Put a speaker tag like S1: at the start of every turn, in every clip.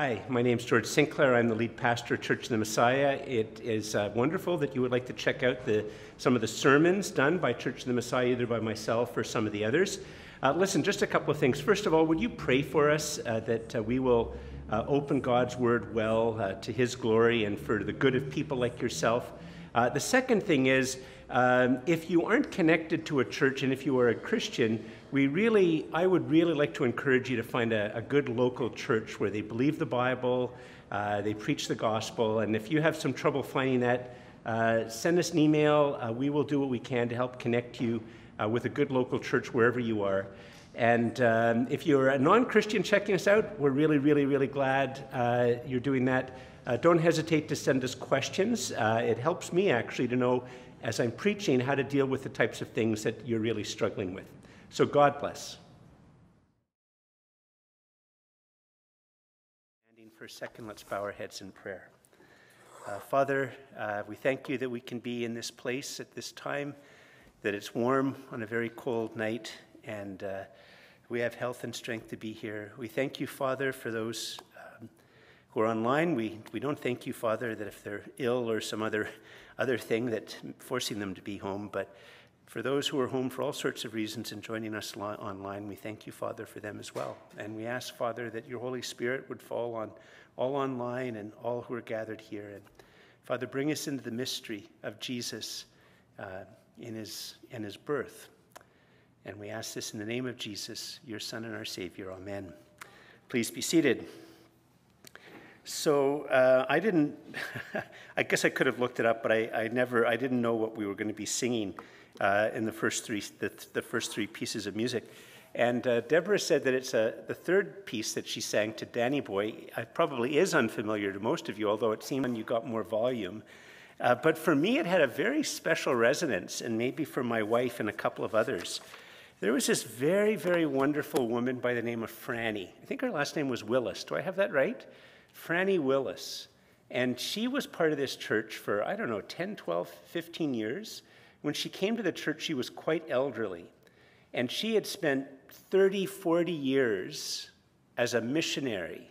S1: Hi, my name is George Sinclair. I'm the lead pastor of Church of the Messiah. It is uh, wonderful that you would like to check out the, some of the sermons done by Church of the Messiah, either by myself or some of the others. Uh, listen, just a couple of things. First of all, would you pray for us uh, that uh, we will uh, open God's word well uh, to his glory and for the good of people like yourself? the second thing is, um, if you aren't connected to a church and if you are a Christian, we really, I would really like to encourage you to find a, a good local church where they believe the Bible, uh, they preach the gospel, and if you have some trouble finding that, uh, send us an email. Uh, we will do what we can to help connect you uh, with a good local church wherever you are. And um, if you're a non Christian checking us out, we're really, really, really glad uh, you're doing that. Uh, don't hesitate to send us questions. it helps me actually to know as I'm preaching how to deal with the types of things that you're really struggling with. So, God bless. Standing for a second, let's bow our heads in prayer. Uh, Father, uh, we thank you that we can be in this place at this time, that it's warm on a very cold night, and uh, we have health and strength to be here. We thank you, Father, for those um, who are online. We, we don't thank you, Father, that if they're ill or some other other thing that forcing them to be home. But for those who are home for all sorts of reasons and joining us online, we thank you, Father, for them as well. And we ask, Father, that your Holy Spirit would fall on all online and all who are gathered here. And Father, bring us into the mystery of Jesus uh, in, his, in his birth. And we ask this in the name of Jesus, your Son and our Savior. Amen. Please be seated. So uh, I didn't, I guess I could have looked it up, but I, I never, I didn't know what we were going to be singing uh, in the first three, the, the, first three pieces of music. And uh, Deborah said that it's a, the third piece that she sang to Danny Boy. It probably is unfamiliar to most of you, although it seemed when you got more volume. Uh, but for me, it had a very special resonance, and maybe for my wife and a couple of others. There was this very, very wonderful woman by the name of Franny. I think her last name was Willis. Do I have that right? Franny Willis. And she was part of this church for, I don't know, 10, 12, 15 years. When she came to the church, she was quite elderly. And she had spent 30, 40 years as a missionary,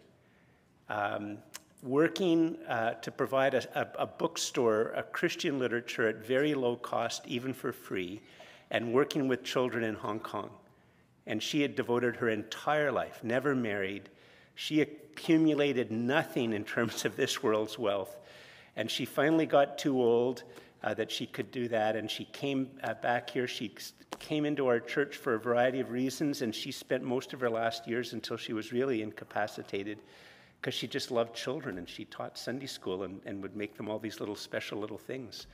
S1: um, working uh, to provide a, a, a bookstore, a Christian literature at very low cost, even for free, and working with children in Hong Kong. And she had devoted her entire life, never married, she accumulated nothing in terms of this world's wealth. And she finally got too old uh, that she could do that. And she came uh, back here. She came into our church for a variety of reasons. And she spent most of her last years until she was really incapacitated because she just loved children. And she taught Sunday school and, and would make them all these little special little things.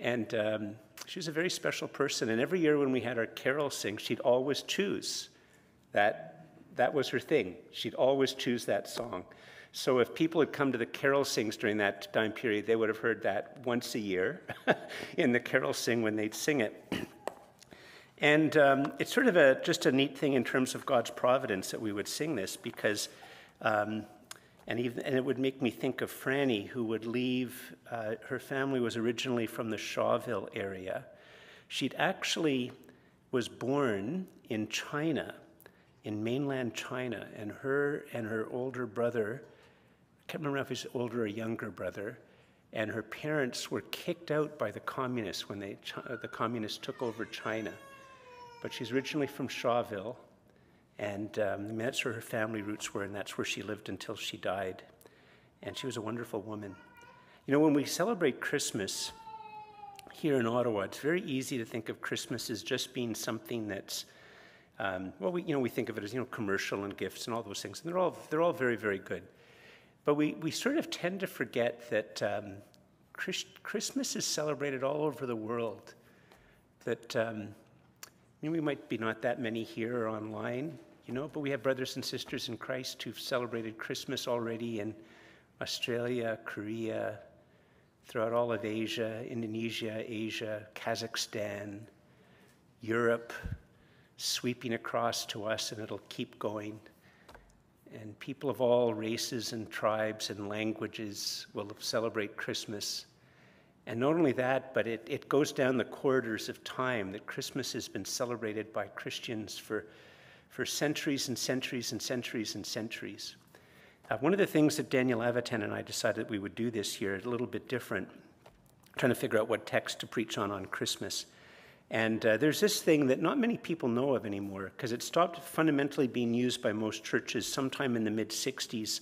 S1: And um, she was a very special person. And every year when we had our carol sing, she'd always choose that that was her thing. She'd always choose that song. So if people had come to the carol sings during that time period, they would have heard that once a year in the carol sing when they'd sing it. and um, it's sort of a, just a neat thing in terms of God's providence that we would sing this because, um, and, even, and it would make me think of Franny, who would leave, uh, her family was originally from the Shawville area. She'd actually was born in China in mainland China, and her and her older brother, I can't remember if he's older or younger brother, and her parents were kicked out by the communists when they, the communists took over China. But she's originally from Shawville, and um, that's where her family roots were, and that's where she lived until she died. And she was a wonderful woman. You know, when we celebrate Christmas here in Ottawa, it's very easy to think of Christmas as just being something that's um, well, we, you know, we think of it as, you know, commercial and gifts and all those things, and they're all, they're all very, very good. But we, we sort of tend to forget that um, Christ, Christmas is celebrated all over the world. That, um, I mean, we might be not that many here or online, you know, but we have brothers and sisters in Christ who've celebrated Christmas already in Australia, Korea, throughout all of Asia, Indonesia, Asia, Kazakhstan, Europe, sweeping across to us, and it'll keep going. And people of all races and tribes and languages will celebrate Christmas. And not only that, but it, it goes down the corridors of time that Christmas has been celebrated by Christians for, for centuries and centuries and centuries and centuries. Uh, one of the things that Daniel Avitan and I decided we would do this year, a little bit different, trying to figure out what text to preach on on Christmas. And uh, there's this thing that not many people know of anymore because it stopped fundamentally being used by most churches sometime in the mid 60s,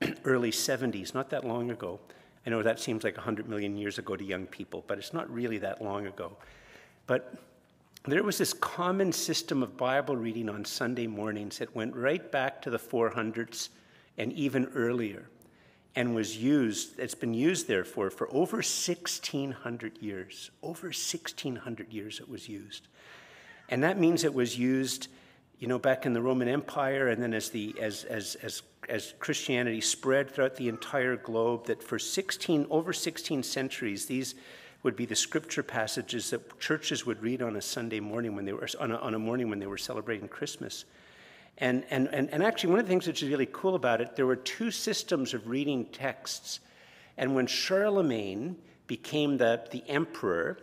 S1: early 70s, not that long ago. I know that seems like 100 million years ago to young people, but it's not really that long ago. But there was this common system of Bible reading on Sunday mornings that went right back to the 400s and even earlier and was used, it's been used therefore for over 1,600 years. Over 1,600 years it was used. And that means it was used, you know, back in the Roman Empire and then as, the, as, as, as, as Christianity spread throughout the entire globe, that for 16, over 16 centuries, these would be the scripture passages that churches would read on a Sunday morning when they were, on a, on a morning when they were celebrating Christmas. And, and, and, and actually, one of the things which is really cool about it, there were two systems of reading texts. And when Charlemagne became the, the emperor,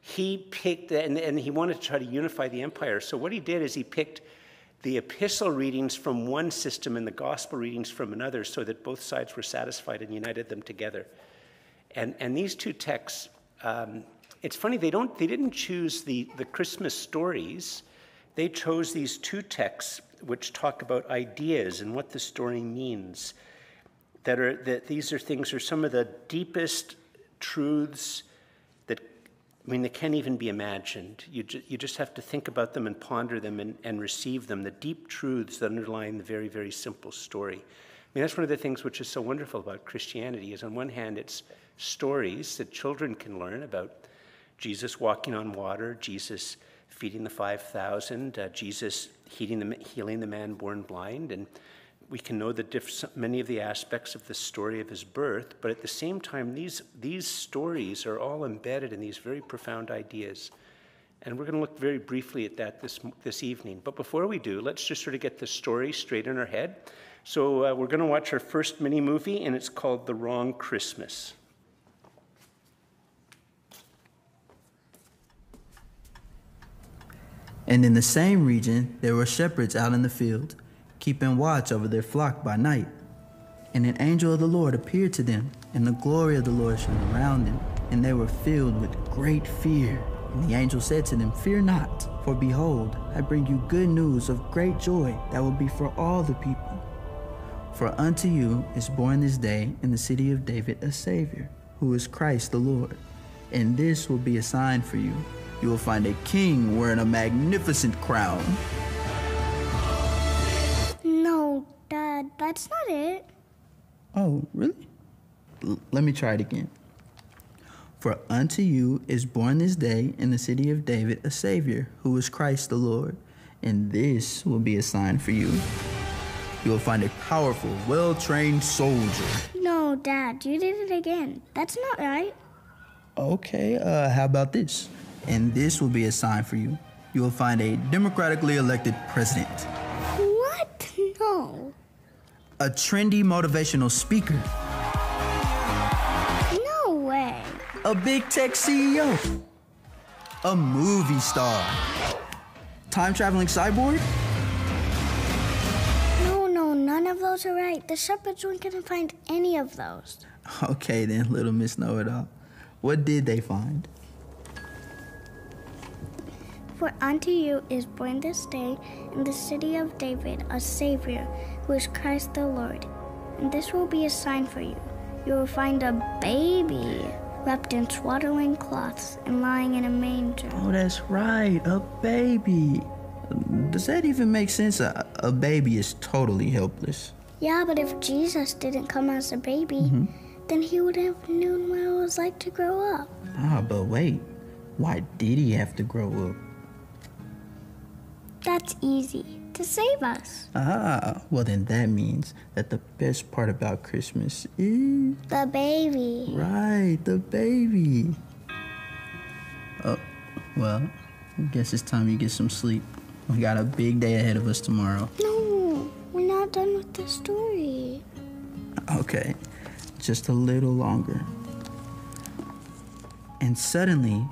S1: he picked, and, and he wanted to try to unify the empire. So what he did is he picked the epistle readings from one system and the gospel readings from another so that both sides were satisfied and united them together. And, and these two texts, um, it's funny, they, don't, they didn't choose the, the Christmas stories. They chose these two texts which talk about ideas and what the story means. That are that these are things are some of the deepest truths that I mean they can't even be imagined. You ju- you just have to think about them and ponder them and, and receive them. The deep truths that underlie the very very simple story. I mean that's one of the things which is so wonderful about Christianity. Is on one hand it's stories that children can learn about Jesus walking on water, Jesus feeding the 5,000, uh, Jesus healing the, healing the man born blind, and we can know the diff- many of the aspects of the story of his birth, but at the same time, these, these stories are all embedded in these very profound ideas. And we're going to look very briefly at that this, this evening. But before we do, let's just sort of get the story straight in our head. So uh, we're going to watch our first mini movie, and it's called The Wrong Christmas.
S2: And in the same region there were shepherds out in the field, keeping watch over their flock by night. And an angel of the Lord appeared to them, and the glory of the Lord shone around them, and they were filled with great fear. And the angel said to them, Fear not, for behold, I bring you good news of great joy that will be for all the people. For unto you is born this day in the city of David a Savior, who is Christ the Lord. And this will be a sign for you you will find a king wearing a magnificent crown.
S3: No, Dad, that's not it.
S2: Oh, really? L- let me try it again. For unto you is born this day in the city of David a Savior, who is Christ the Lord. And this will be a sign for you. You will find a powerful, well trained soldier.
S3: No, Dad, you did it again. That's not right.
S2: Okay, uh, how about this? And this will be a sign for you. You will find a democratically elected president.
S3: What? No.
S2: A trendy motivational speaker.
S3: No way.
S2: A big tech CEO. A movie star. Time traveling cyborg?
S3: No, no, none of those are right. The shepherds weren't to find any of those.
S2: Okay, then, little Miss Know It All. What did they find?
S3: For unto you is born this day in the city of David a Savior, who is Christ the Lord. And this will be a sign for you. You will find a baby wrapped in swaddling cloths and lying in a manger.
S2: Oh, that's right, a baby. Does that even make sense? A, a baby is totally helpless.
S3: Yeah, but if Jesus didn't come as a baby, mm-hmm. then he would have known what it was like to grow up.
S2: Ah, but wait. Why did he have to grow up?
S3: That's easy. To save us.
S2: Ah, well, then that means that the best part about Christmas is.
S3: The baby.
S2: Right, the baby. Oh, well, I guess it's time you get some sleep. We got a big day ahead of us tomorrow.
S3: No, we're not done with the story.
S2: Okay, just a little longer. And suddenly,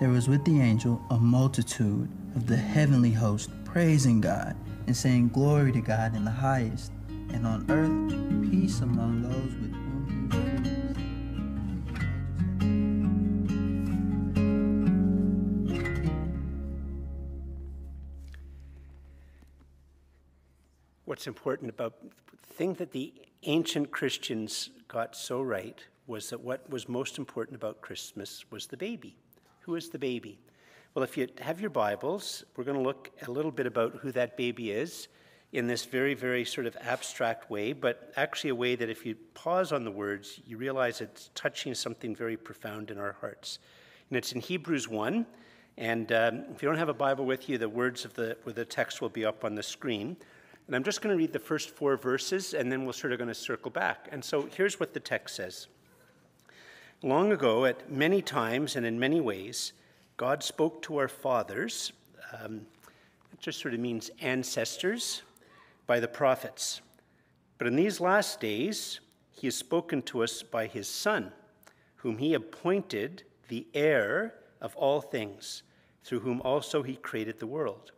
S2: there was with the angel a multitude of the heavenly host praising God and saying glory to God in the highest, and on earth peace among those with whom he is.
S1: What's important about the thing that the ancient Christians got so right was that what was most important about Christmas was the baby. Who is the baby? Well, if you have your Bibles, we're going to look a little bit about who that baby is in this very, very sort of abstract way, but actually a way that if you pause on the words, you realize it's touching something very profound in our hearts. And it's in Hebrews 1. And um, if you don't have a Bible with you, the words of the, with the text will be up on the screen. And I'm just going to read the first four verses, and then we're sort of going to circle back. And so here's what the text says Long ago, at many times and in many ways, God spoke to our fathers, um, it just sort of means ancestors, by the prophets. But in these last days, he has spoken to us by his Son, whom he appointed the heir of all things, through whom also he created the world.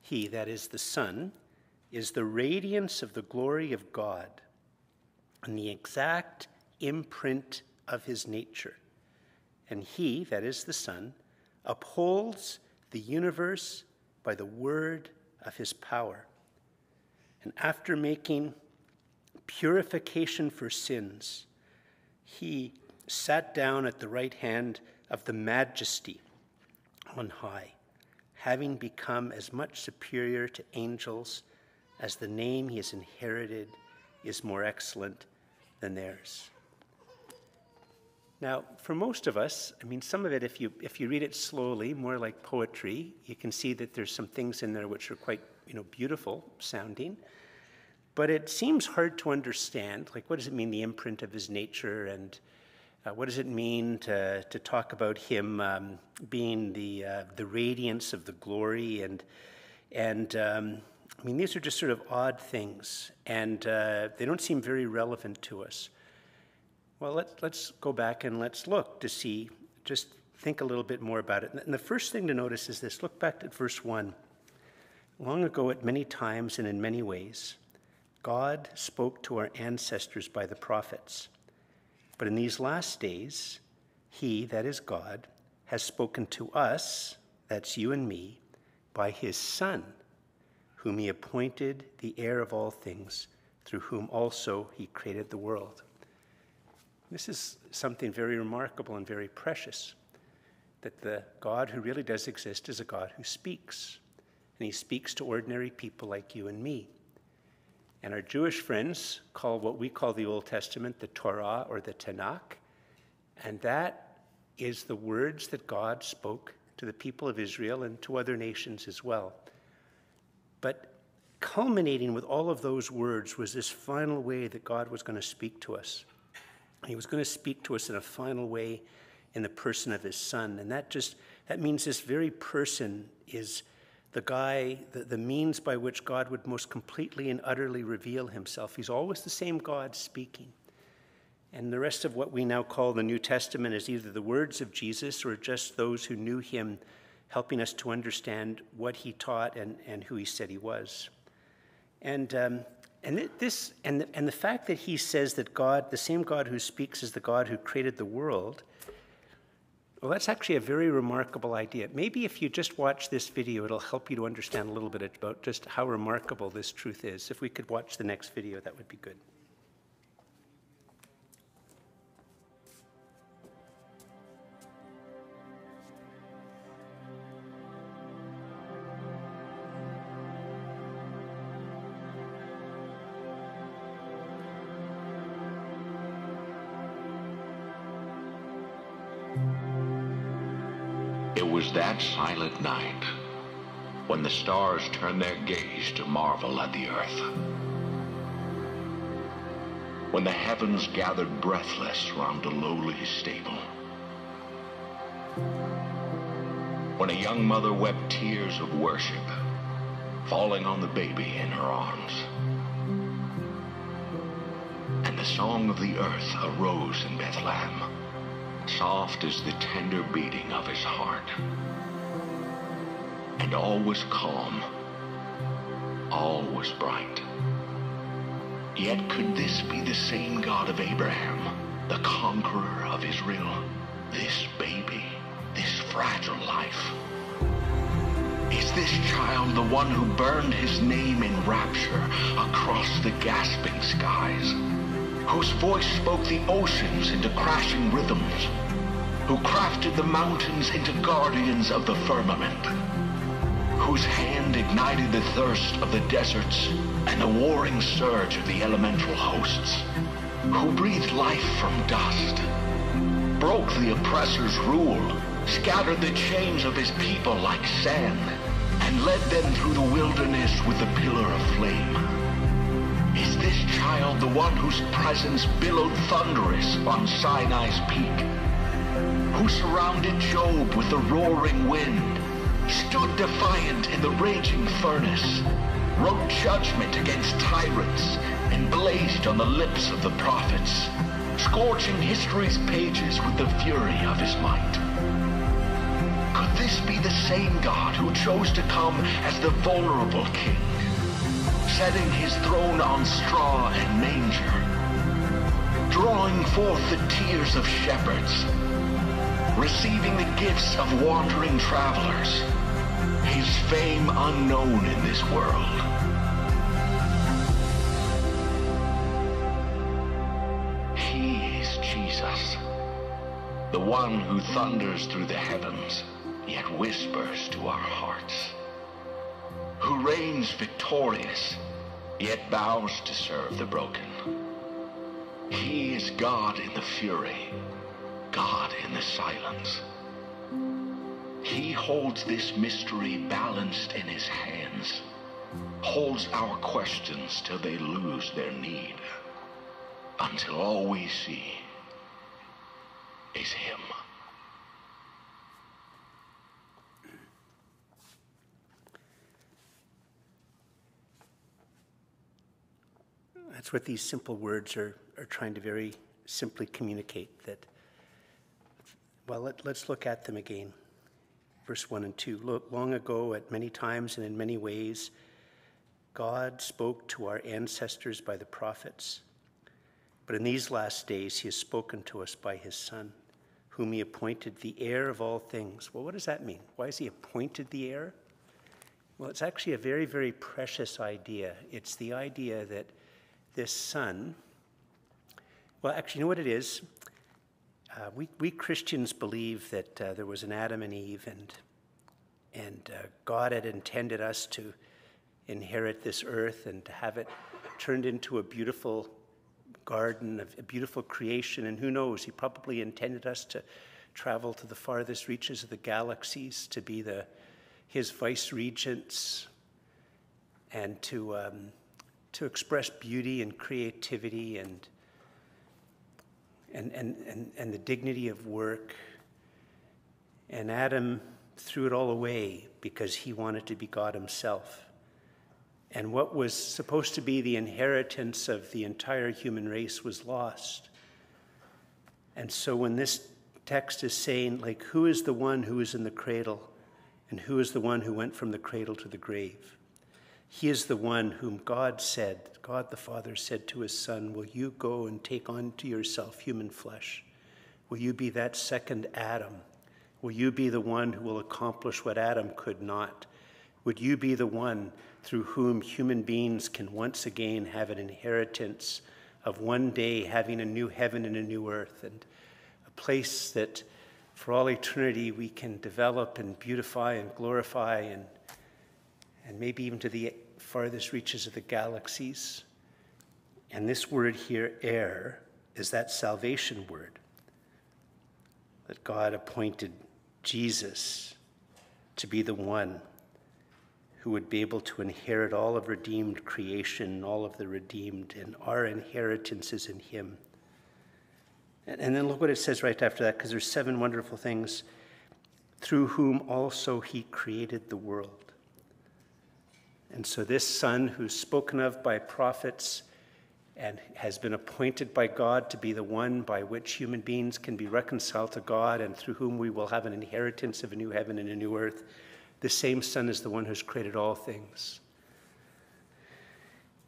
S1: He, that is the Son, is the radiance of the glory of God and the exact imprint of his nature. And he, that is the Son, upholds the universe by the word of his power. And after making purification for sins, he sat down at the right hand of the majesty on high, having become as much superior to angels as the name he has inherited is more excellent than theirs. Now, for most of us, I mean, some of it, if you, if you read it slowly, more like poetry, you can see that there's some things in there which are quite, you know, beautiful sounding. But it seems hard to understand. Like, what does it mean, the imprint of his nature? And uh, what does it mean to, to talk about him um, being the, uh, the radiance of the glory? And, and um, I mean, these are just sort of odd things, and uh, they don't seem very relevant to us. Well, let, let's go back and let's look to see, just think a little bit more about it. And the first thing to notice is this look back at verse 1. Long ago, at many times and in many ways, God spoke to our ancestors by the prophets. But in these last days, He, that is God, has spoken to us, that's you and me, by His Son, whom He appointed the heir of all things, through whom also He created the world. This is something very remarkable and very precious that the God who really does exist is a God who speaks. And he speaks to ordinary people like you and me. And our Jewish friends call what we call the Old Testament the Torah or the Tanakh. And that is the words that God spoke to the people of Israel and to other nations as well. But culminating with all of those words was this final way that God was going to speak to us. He was going to speak to us in a final way in the person of his son. And that just, that means this very person is the guy, the, the means by which God would most completely and utterly reveal himself. He's always the same God speaking. And the rest of what we now call the New Testament is either the words of Jesus or just those who knew him, helping us to understand what he taught and, and who he said he was. And um, and this and the, and the fact that he says that God, the same God who speaks, is the God who created the world. Well, that's actually a very remarkable idea. Maybe if you just watch this video, it'll help you to understand a little bit about just how remarkable this truth is. If we could watch the next video, that would be good.
S4: Night when the stars turned their gaze to marvel at the earth. When the heavens gathered breathless round a lowly stable. When a young mother wept tears of worship, falling on the baby in her arms. And the song of the earth arose in Bethlehem soft as the tender beating of his heart. And all was calm, all was bright. Yet could this be the same God of Abraham, the conqueror of Israel? This baby, this fragile life? Is this child the one who burned his name in rapture across the gasping skies? Whose voice spoke the oceans into crashing rhythms? Who crafted the mountains into guardians of the firmament? Whose hand ignited the thirst of the deserts and the warring surge of the elemental hosts? Who breathed life from dust? Broke the oppressor's rule scattered the chains of his people like sand, and led them through the wilderness with the pillar of flame. Is this child the one whose presence billowed thunderous on Sinai's peak? Who surrounded Job with the roaring wind, stood defiant in the raging furnace, wrote judgment against tyrants, and blazed on the lips of the prophets, scorching history's pages with the fury of his might? Could this be the same God who chose to come as the vulnerable king, setting his throne on straw and manger, drawing forth the tears of shepherds, receiving the gifts of wandering travelers, his fame unknown in this world? He is Jesus, the one who thunders through the heavens yet whispers to our hearts, who reigns victorious, yet bows to serve the broken. He is God in the fury, God in the silence. He holds this mystery balanced in his hands, holds our questions till they lose their need, until all we see is him.
S1: That's what these simple words are, are trying to very simply communicate that. Well, let, us look at them again. Verse 1 and 2. Look, long ago, at many times and in many ways, God spoke to our ancestors by the prophets. But in these last days, he has spoken to us by his Son, whom he appointed the heir of all things. Well, what does that mean? Why is he appointed the heir? Well, it's actually a very, very precious idea. It's the idea that this son, well, actually, you know what it is? Uh, we, we Christians believe that uh, there was an Adam and Eve, and, and uh, God had intended us to inherit this earth and to have it turned into a beautiful garden, a beautiful creation. And who knows, He probably intended us to travel to the farthest reaches of the galaxies, to be the, His vice regents, and to. Um, to express beauty and creativity and, and, and, and, and the dignity of work. And Adam threw it all away because he wanted to be God himself. And what was supposed to be the inheritance of the entire human race was lost. And so when this text is saying, like, who is the one who is in the cradle and who is the one who went from the cradle to the grave? He is the one whom God said, God the Father said to his Son, Will you go and take on to yourself human flesh? Will you be that second Adam? Will you be the one who will accomplish what Adam could not? Would you be the one through whom human beings can once again have an inheritance of one day having a new heaven and a new earth and a place that for all eternity we can develop and beautify and glorify and and maybe even to the farthest reaches of the galaxies. And this word here, heir, is that salvation word that God appointed Jesus to be the one who would be able to inherit all of redeemed creation, all of the redeemed, and our inheritance is in Him. And, and then look what it says right after that, because there's seven wonderful things through whom also He created the world. And so, this son, who's spoken of by prophets and has been appointed by God to be the one by which human beings can be reconciled to God and through whom we will have an inheritance of a new heaven and a new earth, the same Son is the one who's created all things.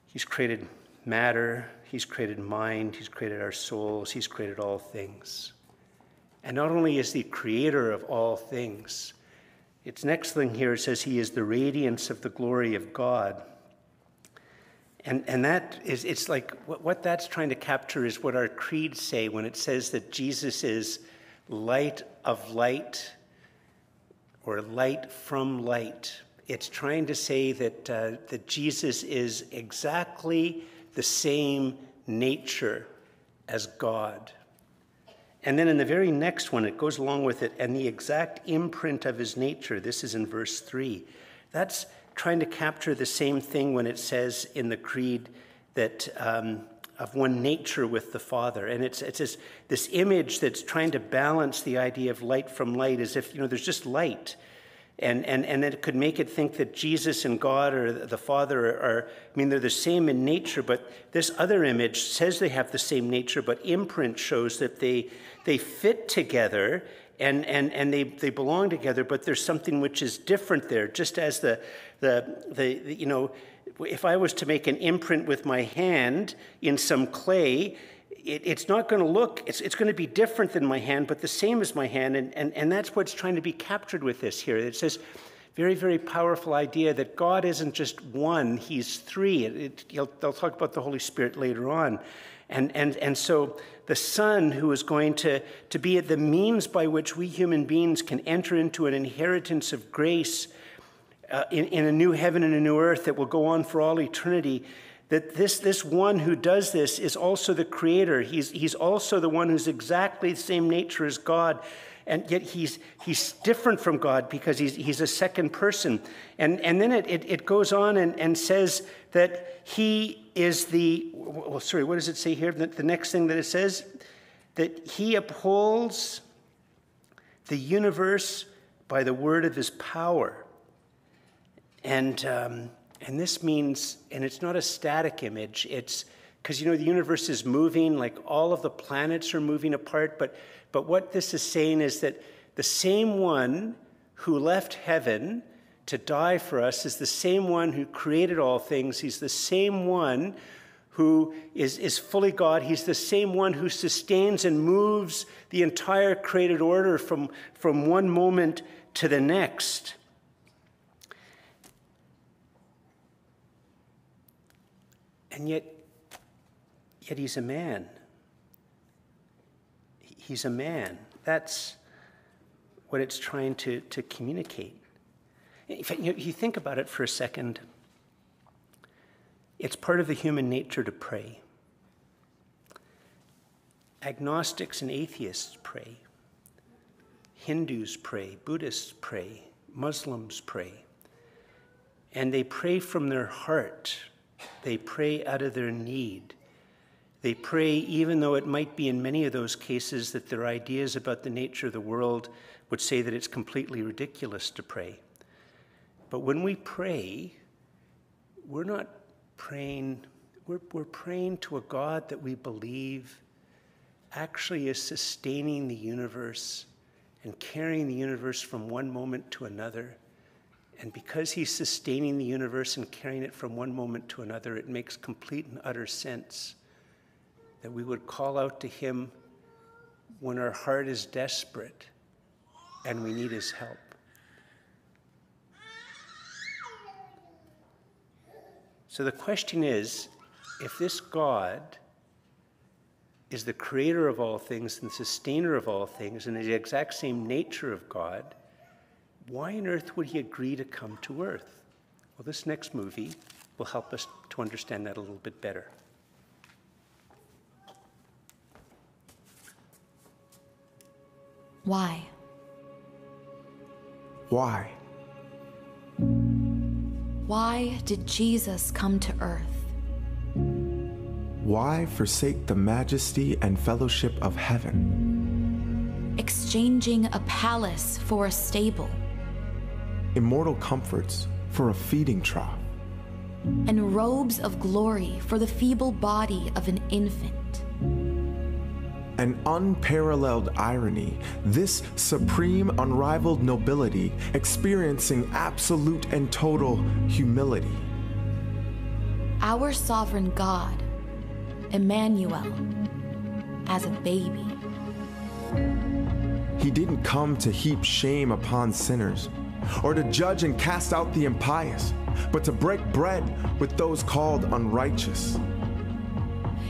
S1: He's created matter, He's created mind, He's created our souls, He's created all things. And not only is He creator of all things, its next thing here says He is the radiance of the glory of God. And, and that is, it's like what, what that's trying to capture is what our creeds say when it says that Jesus is light of light or light from light. It's trying to say that, uh, that Jesus is exactly the same nature as God. And then in the very next one, it goes along with it, and the exact imprint of his nature. This is in verse 3. That's trying to capture the same thing when it says in the Creed that um, of one nature with the Father. And it's, it's this, this image that's trying to balance the idea of light from light as if, you know, there's just light. And, and, and it could make it think that Jesus and God or the Father are, are, I mean, they're the same in nature, but this other image says they have the same nature, but imprint shows that they, they fit together and, and, and they, they belong together, but there's something which is different there, just as the, the, the, the you know, if I was to make an imprint with my hand in some clay, it, it's not going to look, it's, it's going to be different than my hand, but the same as my hand. And, and, and that's what's trying to be captured with this here. It says, very, very powerful idea that God isn't just one, He's three. It, it, they'll talk about the Holy Spirit later on. And, and, and so the Son, who is going to, to be the means by which we human beings can enter into an inheritance of grace uh, in, in a new heaven and a new earth that will go on for all eternity, that this, this one who does this is also the creator. He's, he's also the one who's exactly the same nature as God. And yet he's, he's different from God because he's, he's a second person. And, and then it, it, it goes on and, and says that he is the, well, sorry, what does it say here? The, the next thing that it says, that he upholds the universe by the word of his power. And, um, and this means, and it's not a static image, it's because you know the universe is moving, like all of the planets are moving apart. But, but what this is saying is that the same one who left heaven to die for us is the same one who created all things. He's the same one who is, is fully God. He's the same one who sustains and moves the entire created order from, from one moment to the next. And yet, yet he's a man. He's a man. That's what it's trying to, to communicate. If you think about it for a second, it's part of the human nature to pray. Agnostics and atheists pray. Hindus pray. Buddhists pray. Muslims pray. And they pray from their heart they pray out of their need. They pray even though it might be in many of those cases that their ideas about the nature of the world would say that it's completely ridiculous to pray. But when we pray, we're not praying, we're, we're praying to a God that we believe actually is sustaining the universe and carrying the universe from one moment to another and because he's sustaining the universe and carrying it from one moment to another, it makes complete and utter sense that we would call out to him when our heart is desperate and we need his help. So the question is if this God is the creator of all things and the sustainer of all things and is the exact same nature of God, why on earth would he agree to come to Earth? Well, this next movie will help us to understand that a little bit better.
S5: Why?
S6: Why?
S5: Why did Jesus come to earth?
S6: Why forsake the majesty and fellowship of heaven?
S5: Exchanging a palace for a stable
S6: immortal comforts for a feeding trough,
S5: and robes of glory for the feeble body of an infant.
S6: An unparalleled irony, this supreme, unrivaled nobility experiencing absolute and total humility.
S5: Our sovereign God Emmanuel, as a baby.
S6: He didn't come to heap shame upon sinners or to judge and cast out the impious, but to break bread with those called unrighteous.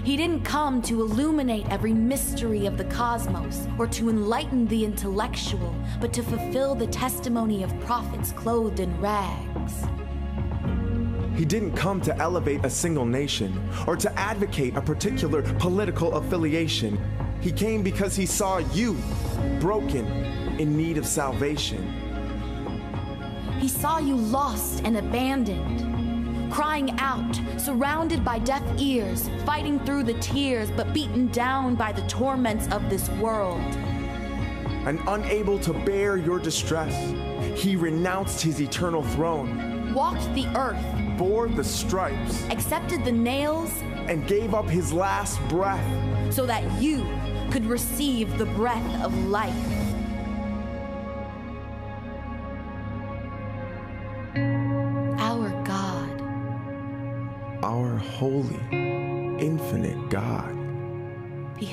S5: He didn't come to illuminate every mystery of the cosmos or to enlighten the intellectual, but to fulfill the testimony of prophets clothed in rags.
S6: He didn't come to elevate a single nation or to advocate a particular political affiliation. He came because he saw you, broken, in need of salvation.
S5: He saw you lost and abandoned, crying out, surrounded by deaf ears, fighting through the tears, but beaten down by the torments of this world.
S6: And unable to bear your distress, he renounced his eternal throne,
S5: Walked the earth,
S6: bore the stripes,
S5: accepted the nails,
S6: and gave up his last breath.
S5: so that you could receive the breath of life.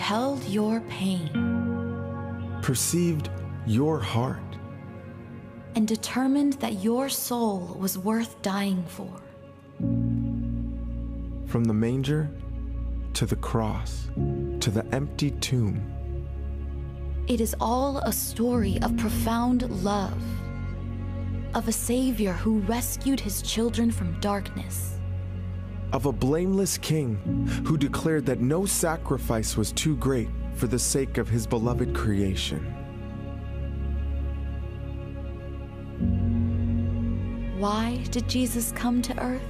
S5: Beheld your pain
S6: perceived your heart.
S5: and determined that your soul was worth dying for.
S6: From the manger to the cross to the empty tomb,
S5: It is all a story of profound love, of a Savior who rescued his children from darkness.
S6: Of a blameless king who declared that no sacrifice was too great for the sake of his beloved creation.
S5: Why did Jesus come to earth?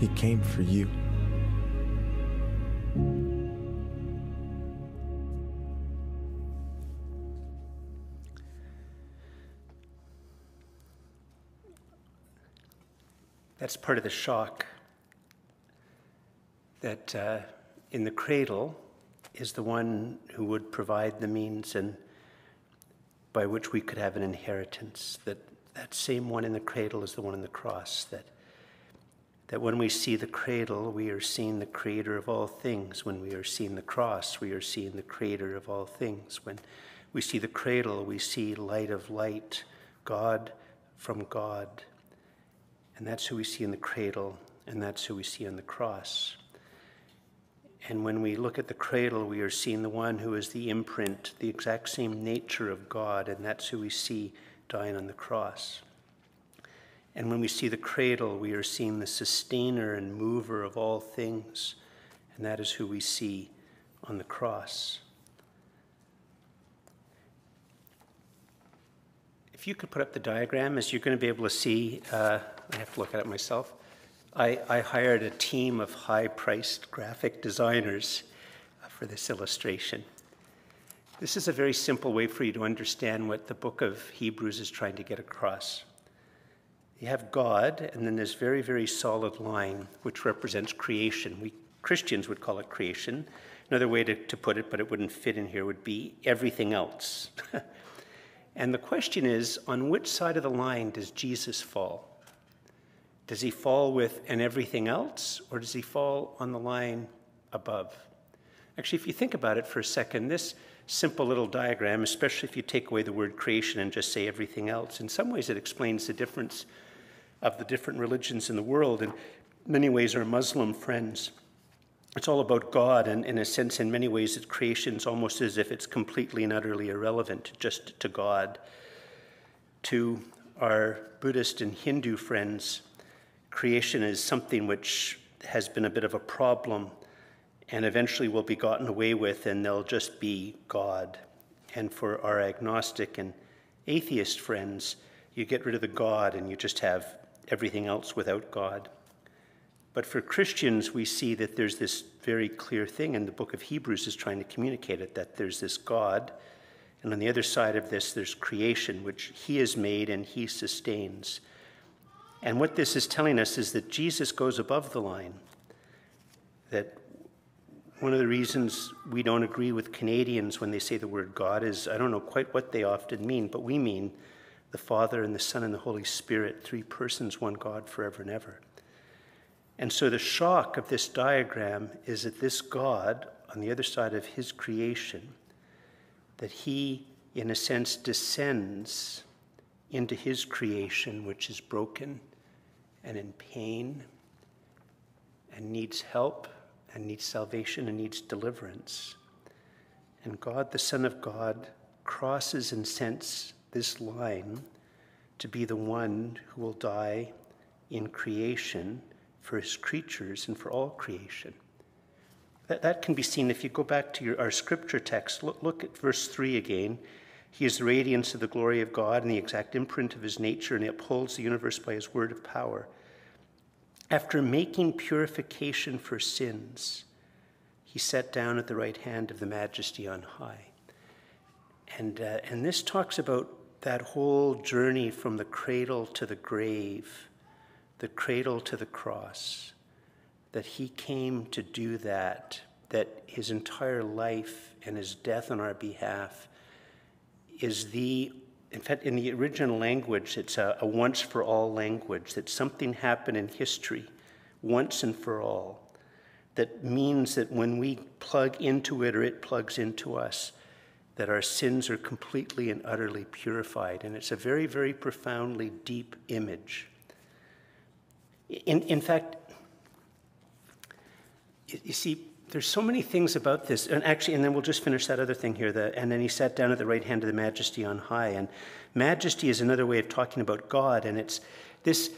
S6: He came for you.
S1: That's part of the shock that uh, in the cradle is the one who would provide the means and by which we could have an inheritance. That that same one in the cradle is the one in the cross. That that when we see the cradle, we are seeing the creator of all things. When we are seeing the cross, we are seeing the creator of all things. When we see the cradle, we see light of light, God from God. And that's who we see in the cradle, and that's who we see on the cross. And when we look at the cradle, we are seeing the one who is the imprint, the exact same nature of God, and that's who we see dying on the cross. And when we see the cradle, we are seeing the sustainer and mover of all things, and that is who we see on the cross. If you could put up the diagram, as you're going to be able to see, uh, I have to look at it myself. I, I hired a team of high priced graphic designers uh, for this illustration. This is a very simple way for you to understand what the book of Hebrews is trying to get across. You have God, and then this very, very solid line which represents creation. We Christians would call it creation. Another way to, to put it, but it wouldn't fit in here, would be everything else. and the question is on which side of the line does Jesus fall? Does he fall with and everything else, or does he fall on the line above? Actually, if you think about it for a second, this simple little diagram, especially if you take away the word creation and just say everything else, in some ways it explains the difference of the different religions in the world. In many ways, our Muslim friends, it's all about God, and in a sense, in many ways, it's creation's almost as if it's completely and utterly irrelevant just to God. To our Buddhist and Hindu friends, creation is something which has been a bit of a problem and eventually will be gotten away with, and they'll just be God. And for our agnostic and atheist friends, you get rid of the God and you just have everything else without God. But for Christians, we see that there's this very clear thing, and the book of Hebrews is trying to communicate it that there's this God, and on the other side of this, there's creation, which He has made and He sustains. And what this is telling us is that Jesus goes above the line. That one of the reasons we don't agree with Canadians when they say the word God is I don't know quite what they often mean, but we mean the Father and the Son and the Holy Spirit, three persons, one God forever and ever. And so the shock of this diagram is that this God, on the other side of his creation, that he, in a sense, descends into his creation, which is broken and in pain and needs help and needs salvation and needs deliverance. And God, the Son of God, crosses and sends this line to be the one who will die in creation for his creatures and for all creation. That, that can be seen if you go back to your, our scripture text. Look, look at verse 3 again. He is the radiance of the glory of God and the exact imprint of his nature, and he upholds the universe by his word of power. After making purification for sins, he sat down at the right hand of the majesty on high. And, uh, and this talks about that whole journey from the cradle to the grave, the cradle to the cross that he came to do that, that his entire life and his death on our behalf is the, in fact, in the original language, it's a, a once for all language, that something happened in history once and for all. That means that when we plug into it or it plugs into us, that our sins are completely and utterly purified. And it's a very, very profoundly deep image. In, in fact, you see, there's so many things about this. And actually, and then we'll just finish that other thing here. The, and then he sat down at the right hand of the majesty on high. And majesty is another way of talking about God. And it's this,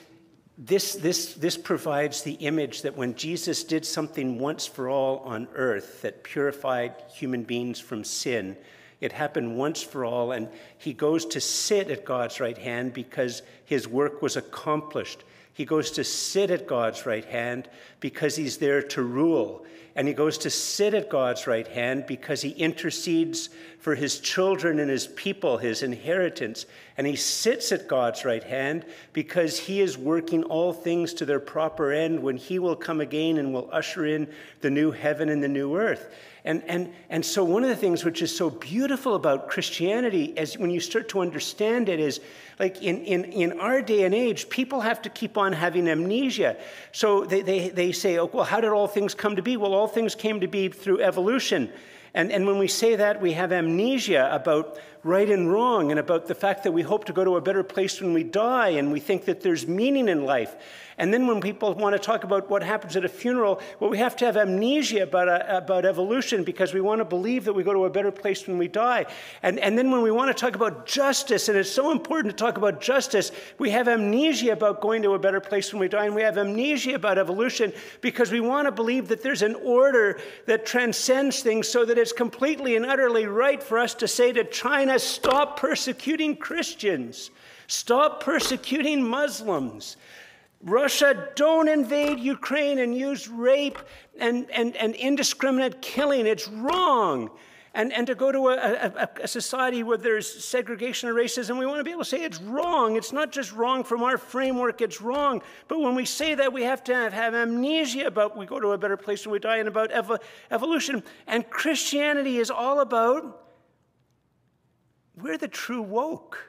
S1: this, this, this provides the image that when Jesus did something once for all on earth that purified human beings from sin, it happened once for all. And he goes to sit at God's right hand because his work was accomplished. He goes to sit at God's right hand because he's there to rule. And he goes to sit at God's right hand because he intercedes for his children and his people, his inheritance. And he sits at God's right hand because he is working all things to their proper end when he will come again and will usher in the new heaven and the new earth. And, and, and so, one of the things which is so beautiful about Christianity, as when you start to understand it, is like in, in, in our day and age, people have to keep on having amnesia. So they, they, they say, oh, well, how did all things come to be? Well, all things came to be through evolution. And, and when we say that, we have amnesia about right and wrong and about the fact that we hope to go to a better place when we die and we think that there's meaning in life. And then when people want to talk about what happens at a funeral, well, we have to have amnesia about, uh, about evolution because we want to believe that we go to a better place when we die. And, and then when we want to talk about justice, and it's so important to talk about justice, we have amnesia about going to a better place when we die. And we have amnesia about evolution because we want to believe that there's an order that transcends things so that it's completely and utterly right for us to say to China, stop persecuting Christians. Stop persecuting Muslims. Russia, don't invade Ukraine and use rape and, and, and indiscriminate killing. It's wrong. And, and to go to a, a, a, society where there's segregation and racism, we want to be able to say it's wrong. It's not just wrong from our framework, it's wrong. But when we say that, we have to have, have amnesia about we go to a better place when we die and about ev- evolution. And Christianity is all about we're the true woke.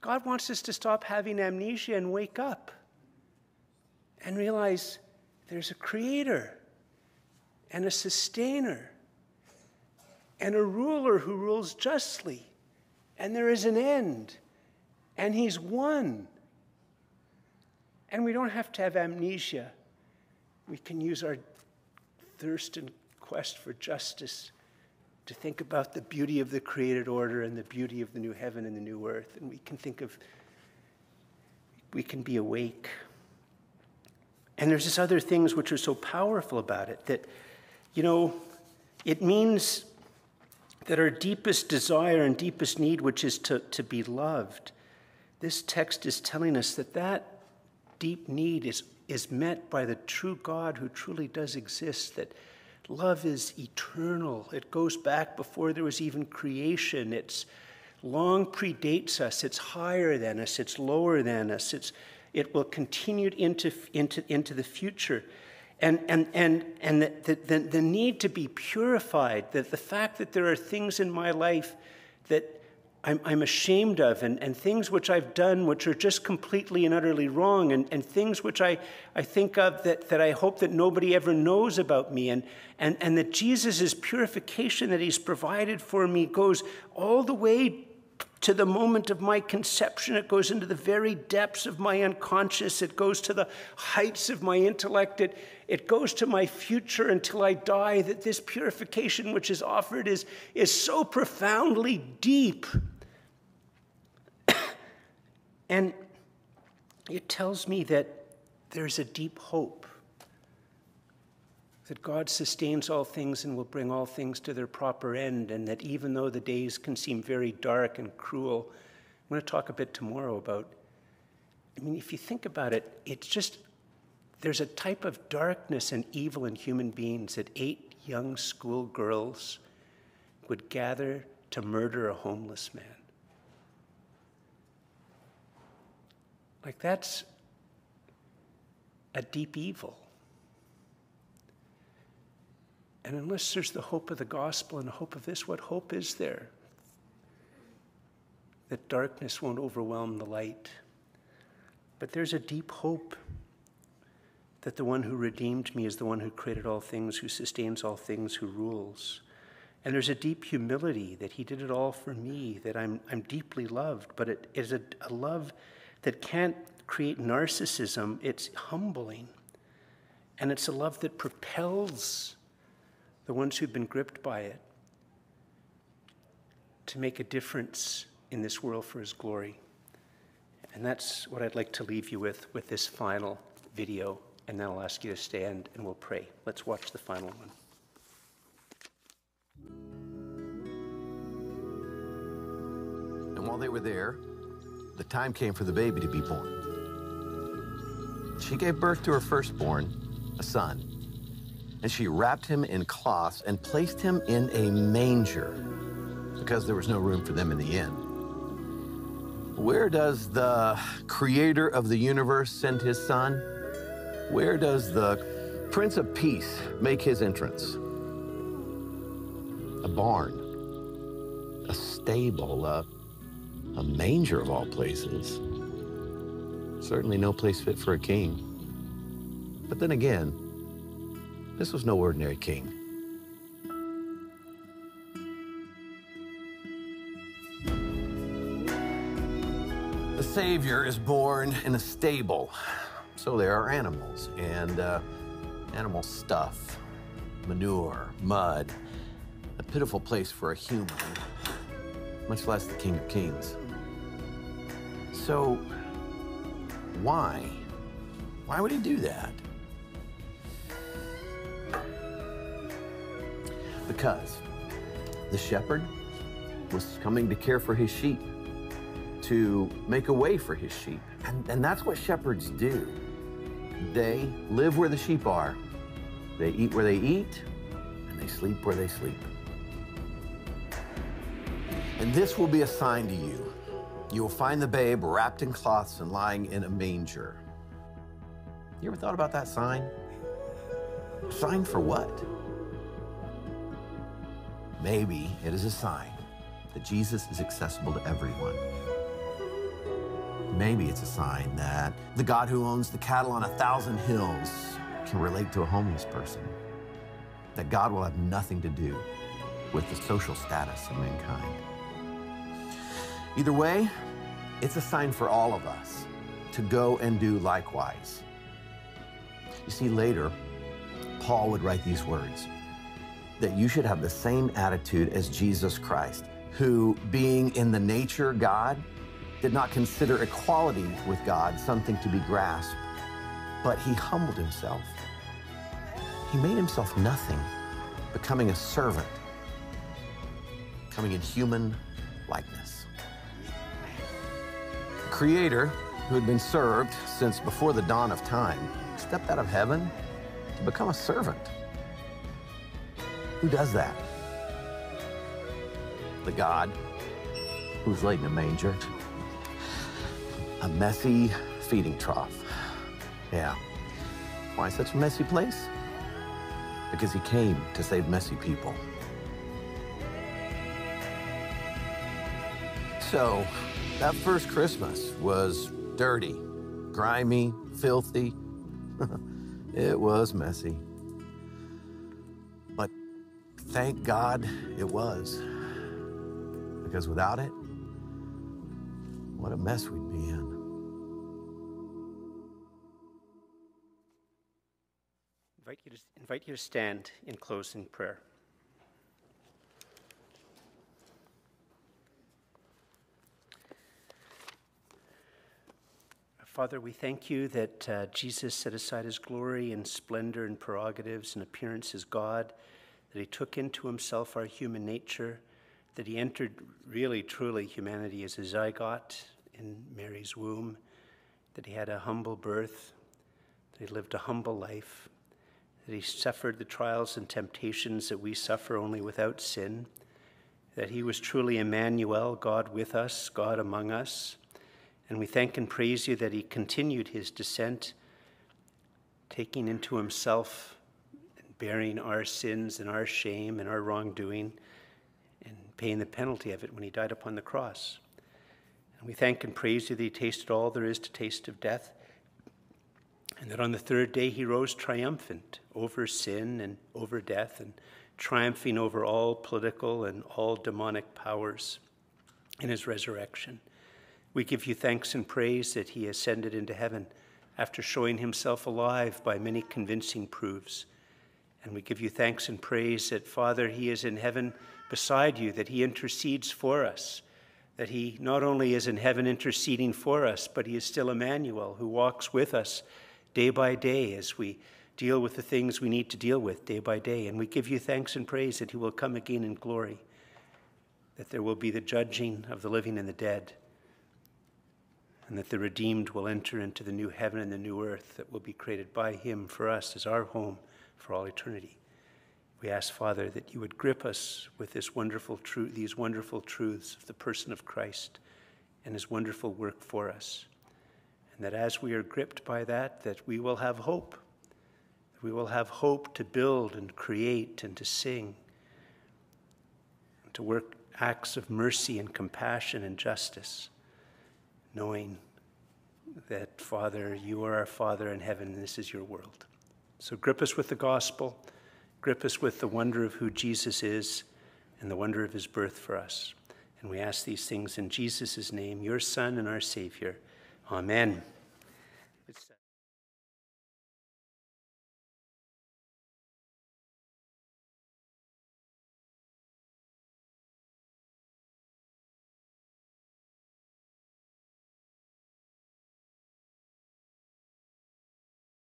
S1: God wants us to stop having amnesia and wake up and realize there's a creator and a sustainer and a ruler who rules justly, and there is an end, and he's one. And we don't have to have amnesia. We can use our thirst and quest for justice to think about the beauty of the created order and the beauty of the new heaven and the new earth. And we can think of, we can be awake. And there's this other things which are so powerful about it that, you know, it means that our deepest desire and deepest need, which is to, to be loved, this text is telling us that that deep need is, is met by the true God who truly does exist, that Love is eternal. It goes back before there was even creation. It's long predates us. It's higher than us. It's lower than us. It's, it will continue into, into, into the future. And, and, and, and the, the, the need to be purified, that the fact that there are things in my life that I'm, I'm ashamed of, and, and things which I've done which are just completely and utterly wrong, and, and things which I, I think of that, that I hope that nobody ever knows about me, and, and, and that Jesus' purification that He's provided for me goes all the way to the moment of my conception. It goes into the very depths of my unconscious. It goes to the heights of my intellect. It, it goes to my future until I die. That this purification which is offered is, is so profoundly deep. and it tells me that there's a deep hope that God sustains all things and will bring all things to their proper end, and that even though the days can seem very dark and cruel, I'm going to talk a bit tomorrow about. I mean, if you think about it, it's just there's a type of darkness and evil in human beings that eight young schoolgirls would gather to murder a homeless man. Like, that's a deep evil. And unless there's the hope of the gospel and the hope of this, what hope is there? That darkness won't overwhelm the light. But there's a deep hope that the one who redeemed me is the one who created all things, who sustains all things, who rules. And there's a deep humility that he did it all for me, that I'm, I'm deeply loved, but it is a, a love that can't create narcissism. It's humbling. And it's a love that propels the ones who've been gripped by it, to make a difference in this world for His glory. And that's what I'd like to leave you with, with this final video. And then I'll ask you to stand and we'll pray. Let's watch the final one.
S7: And while they were there, the time came for the baby to be born. She gave birth to her firstborn, a son and she wrapped him in cloths and placed him in a manger because there was no room for them in the inn. Where does the creator of the universe send his son? Where does the Prince of Peace make his entrance? A barn, a stable, a, a manger of all places. Certainly no place fit for a king. But then again, this was no ordinary king. The Savior is born in a stable. So there are animals and uh, animal stuff, manure, mud, a pitiful place for a human, much less the King of Kings. So, why? Why would he do that? Because the shepherd was coming to care for his sheep, to make a way for his sheep. And, and that's what shepherds do. They live where the sheep are, they eat where they eat, and they sleep where they sleep. And this will be a sign to you. You will find the babe wrapped in cloths and lying in a manger. You ever thought about that sign? Sign for what? Maybe it is a sign that Jesus is accessible to everyone. Maybe it's a sign that the God who owns the cattle on a thousand hills can relate to a homeless person. That God will have nothing to do with the social status of mankind. Either way, it's a sign for all of us to go and do likewise. You see, later, Paul would write these words that you should have the same attitude as Jesus Christ, who, being in the nature God, did not consider equality with God something to be grasped, but he humbled himself. He made himself nothing, becoming a servant, coming in human likeness. The Creator, who had been served since before the dawn of time, stepped out of heaven to become a servant who does that? The God who's laid in a manger. A messy feeding trough. Yeah. Why such a messy place? Because he came to save messy people. So, that first Christmas was dirty, grimy, filthy. it was messy. Thank God it was. Because without it, what a mess we'd be in.
S1: Invite you to, invite you to stand in closing prayer. Father, we thank you that uh, Jesus set aside his glory and splendor and prerogatives and appearance as God, that he took into himself our human nature, that he entered really, truly humanity as a zygote in Mary's womb, that he had a humble birth, that he lived a humble life, that he suffered the trials and temptations that we suffer only without sin, that he was truly Emmanuel, God with us, God among us. And we thank and praise you that he continued his descent, taking into himself bearing our sins and our shame and our wrongdoing and paying the penalty of it when he died upon the cross. And we thank and praise you that he tasted all there is to taste of death, and that on the third day he rose triumphant over sin and over death, and triumphing over all political and all demonic powers in his resurrection. We give you thanks and praise that he ascended into heaven after showing himself alive by many convincing proofs. And we give you thanks and praise that, Father, he is in heaven beside you, that he intercedes for us, that he not only is in heaven interceding for us, but he is still Emmanuel who walks with us day by day as we deal with the things we need to deal with day by day. And we give you thanks and praise that he will come again in glory, that there will be the judging of the living and the dead and that the redeemed will enter into the new heaven and the new earth that will be created by him for us as our home for all eternity. We ask, Father, that you would grip us with this wonderful truth, these wonderful truths of the person of Christ and his wonderful work for us. And that as we are gripped by that, that we will have hope. We will have hope to build and create and to sing, and to work acts of mercy and compassion and justice knowing that, Father, you are our Father in heaven, and this is your world. So grip us with the gospel, grip us with the wonder of who Jesus is and the wonder of his birth for us. And we ask these things in Jesus' name, your Son and our Savior. Amen.